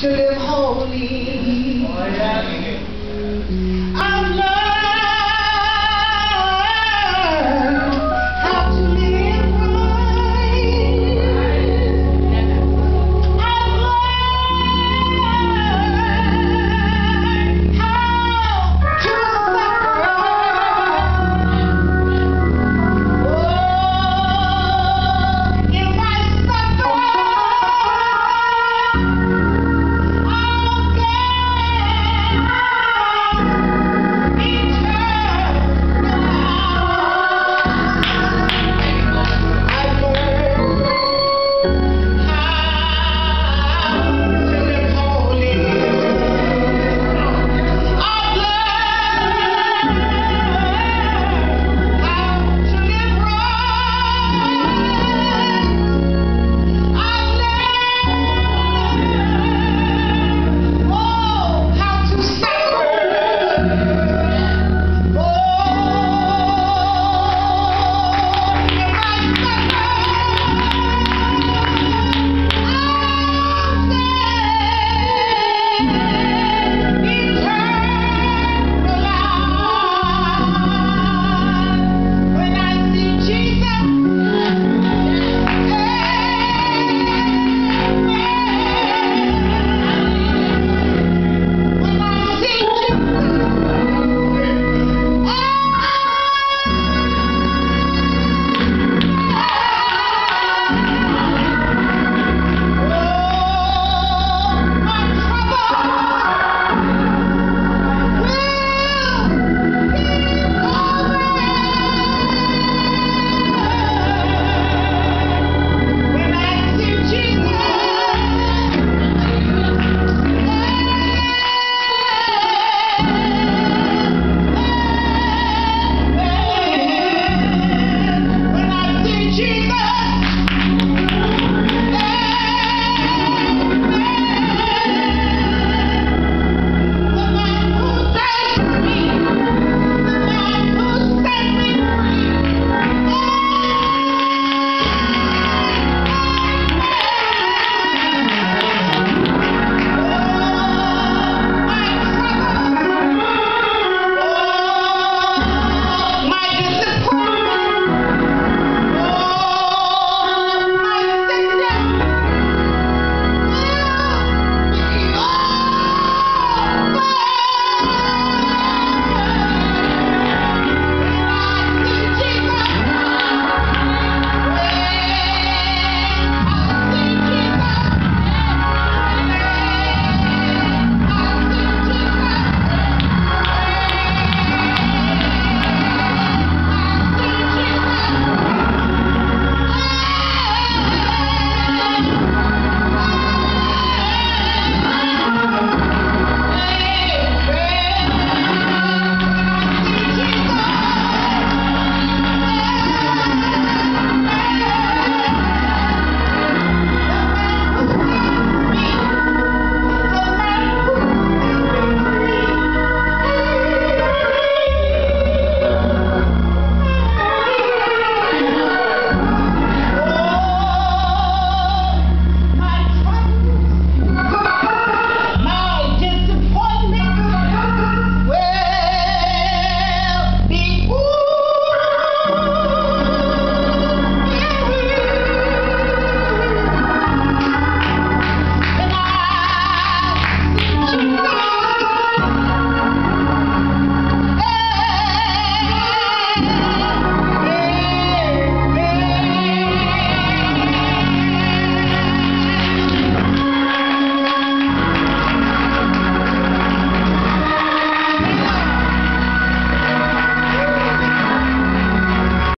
to live holy.